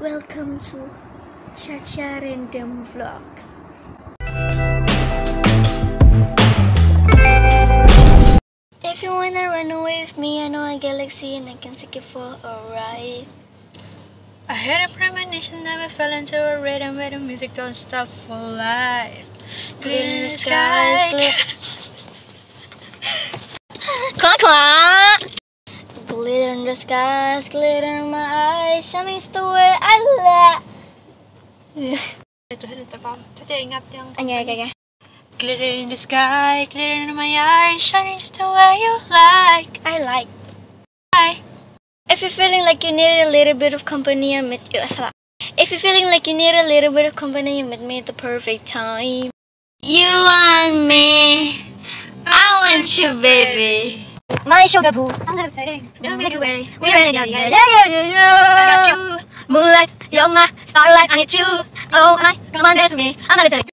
Welcome to Chacha Random Vlog. If you wanna run away with me, I know a galaxy and I can take you for a ride. I had a premonition that I fell into a rhythm where the music don't stop for life. Glitter in the skies, Skies, glitter in my eyes, shining is the way I like. Ito, ito ko. Tati, ingat yung... Okay, okay, okay. Glitter in the sky, glitter in my eyes, shining just the way you like. I like. Hi. If you're feeling like you need a little bit of company, I'm met you. If you're feeling like you need a little bit of company, you met me at the perfect time. You want me, I want you, baby. My sugar boo. I'm gonna take take away. We're ready now. Yeah, yeah, yeah, yeah. I got you. Moonlight, you're my starlight. I need you. Oh my, come on, dance with me. I'm gonna take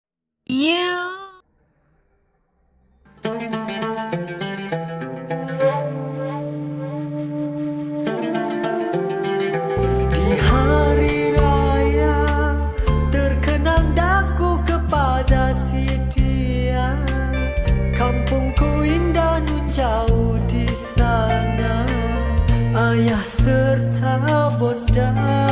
you. Ayah serta bondaku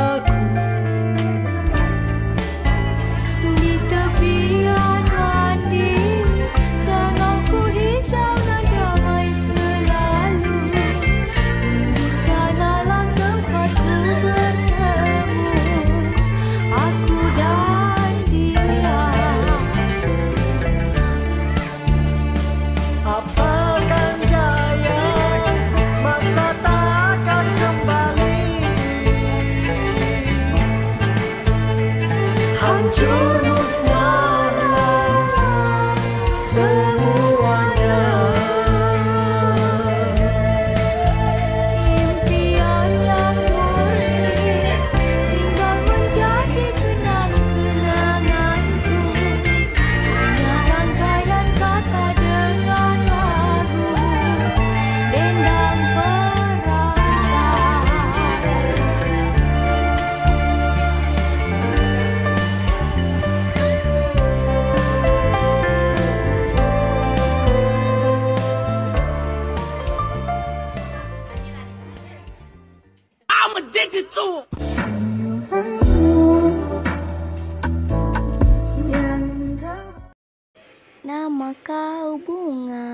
Nama kau bunga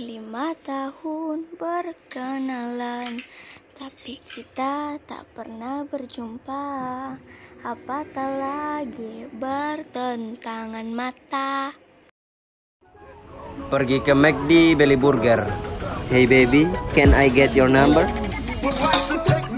Lima tahun berkenalan Tapi kita tak pernah berjumpa Apatah lagi bertentangan mata Pergi ke McD beli burger. Hey baby, can I get your number? Would like to take